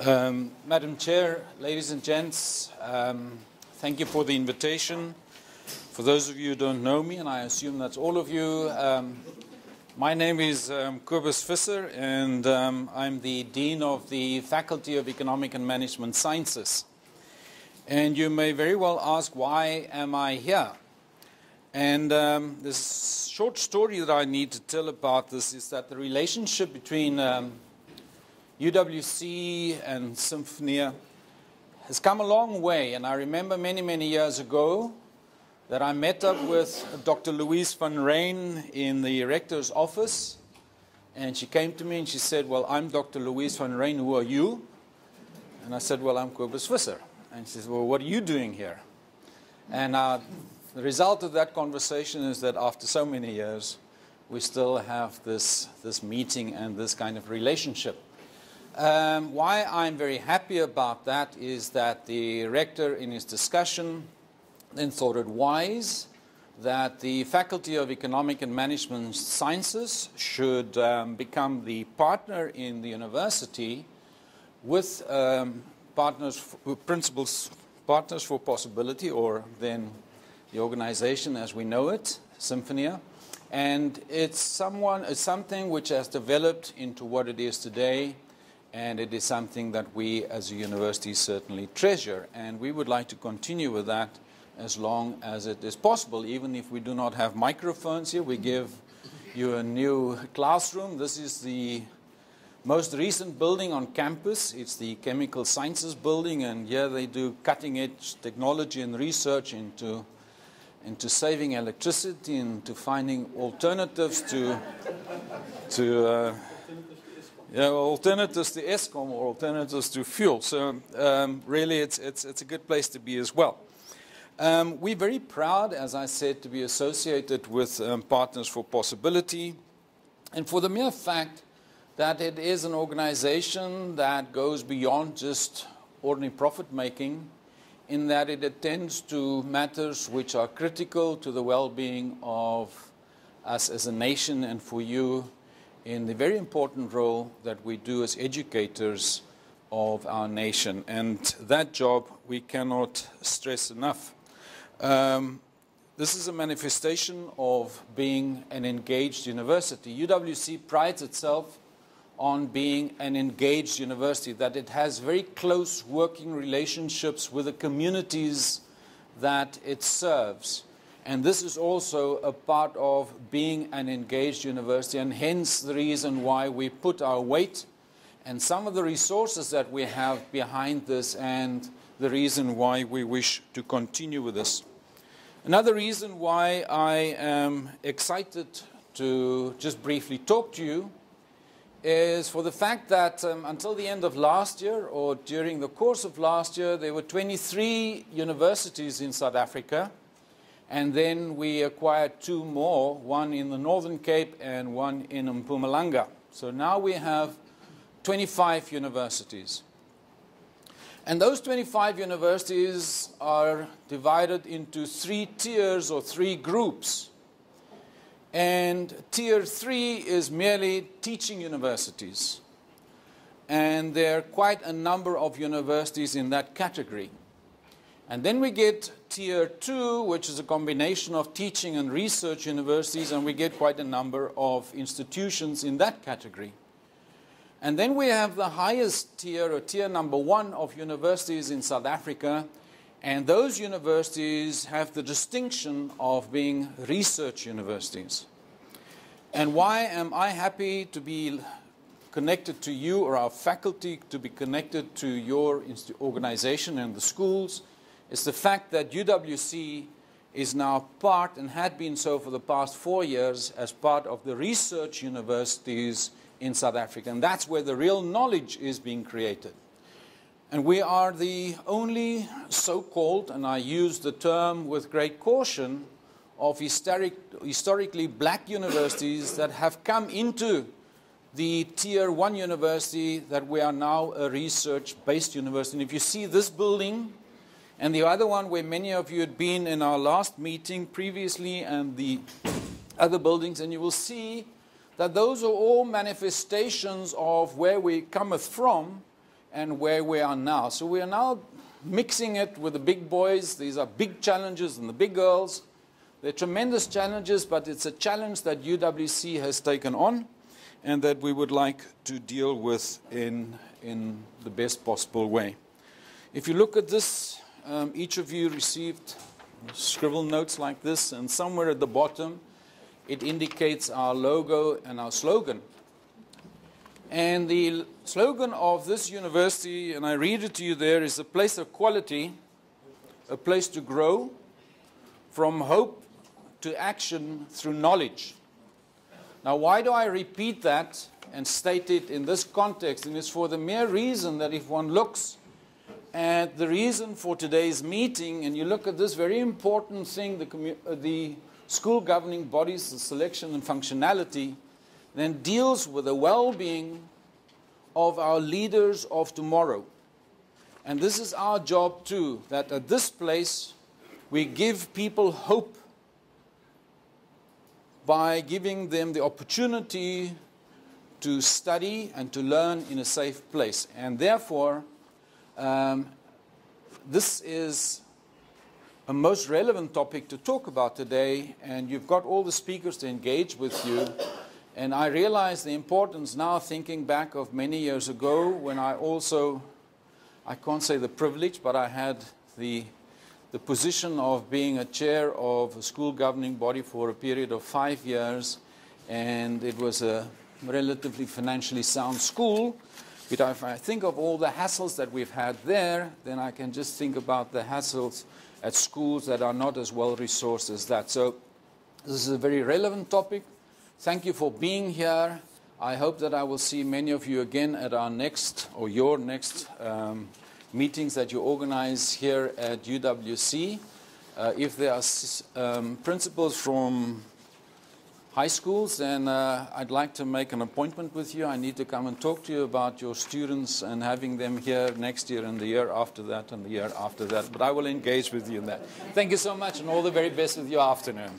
Um, Madam Chair, ladies and gents, um, thank you for the invitation. For those of you who don't know me, and I assume that's all of you, um, my name is um, Kobus Visser, and um, I'm the Dean of the Faculty of Economic and Management Sciences. And you may very well ask, why am I here? And um, this short story that I need to tell about this is that the relationship between um, UWC and Symphonia has come a long way. And I remember many, many years ago that I met up with Dr. Louise van Rhyn in the rector's office. And she came to me and she said, Well, I'm Dr. Louise van Rhyn. Who are you? And I said, Well, I'm Kobus Visser. And she said, Well, what are you doing here? And uh, the result of that conversation is that after so many years, we still have this, this meeting and this kind of relationship. Um, why I'm very happy about that is that the rector, in his discussion, then thought it wise that the Faculty of Economic and Management Sciences should um, become the partner in the university with um, partners, principals, partners for possibility, or then the organization as we know it, Symphonia. And it's, someone, it's something which has developed into what it is today and it is something that we as a university certainly treasure. And we would like to continue with that as long as it is possible. Even if we do not have microphones here, we give you a new classroom. This is the most recent building on campus. It's the Chemical Sciences building, and here they do cutting edge technology and research into, into saving electricity into finding alternatives to, to uh, yeah, well, alternatives to Eskom or alternatives to fuel. So um, really, it's, it's, it's a good place to be as well. Um, we're very proud, as I said, to be associated with um, Partners for Possibility. And for the mere fact that it is an organization that goes beyond just ordinary profit making, in that it attends to matters which are critical to the well being of us as a nation and for you in the very important role that we do as educators of our nation. And that job we cannot stress enough. Um, this is a manifestation of being an engaged university. UWC prides itself on being an engaged university, that it has very close working relationships with the communities that it serves. And this is also a part of being an engaged university, and hence the reason why we put our weight and some of the resources that we have behind this, and the reason why we wish to continue with this. Another reason why I am excited to just briefly talk to you is for the fact that um, until the end of last year, or during the course of last year, there were 23 universities in South Africa and then we acquired two more, one in the Northern Cape and one in Mpumalanga. So now we have 25 universities. And those 25 universities are divided into three tiers or three groups. And tier three is merely teaching universities. And there are quite a number of universities in that category. And then we get tier two, which is a combination of teaching and research universities, and we get quite a number of institutions in that category. And then we have the highest tier, or tier number one, of universities in South Africa, and those universities have the distinction of being research universities. And why am I happy to be connected to you or our faculty to be connected to your organization and the schools? Is the fact that UWC is now part and had been so for the past four years as part of the research universities in South Africa. And that's where the real knowledge is being created. And we are the only so called, and I use the term with great caution, of historic, historically black universities that have come into the tier one university that we are now a research based university. And if you see this building, and the other one where many of you had been in our last meeting previously and the other buildings, and you will see that those are all manifestations of where we cometh from and where we are now. So we are now mixing it with the big boys. These are big challenges and the big girls. They're tremendous challenges, but it's a challenge that UWC has taken on and that we would like to deal with in, in the best possible way. If you look at this, um, each of you received scribble notes like this, and somewhere at the bottom, it indicates our logo and our slogan. And the slogan of this university, and I read it to you there, is a place of quality, a place to grow, from hope to action through knowledge. Now, why do I repeat that and state it in this context? And it's for the mere reason that if one looks at the reason for today's meeting and you look at this very important thing, the, uh, the school governing bodies, the selection and functionality, then deals with the well being of our leaders of tomorrow. And this is our job too, that at this place we give people hope by giving them the opportunity to study and to learn in a safe place. And therefore, um, this is a most relevant topic to talk about today, and you've got all the speakers to engage with you. And I realize the importance now, thinking back of many years ago, when I also, I can't say the privilege, but I had the, the position of being a chair of a school governing body for a period of five years, and it was a relatively financially sound school. But if I think of all the hassles that we've had there, then I can just think about the hassles at schools that are not as well resourced as that. So this is a very relevant topic. Thank you for being here. I hope that I will see many of you again at our next or your next um, meetings that you organize here at UWC. Uh, if there are um, principals from high schools, then uh, I'd like to make an appointment with you. I need to come and talk to you about your students and having them here next year and the year after that and the year after that. But I will engage with you in that. Thank you so much and all the very best with your afternoon.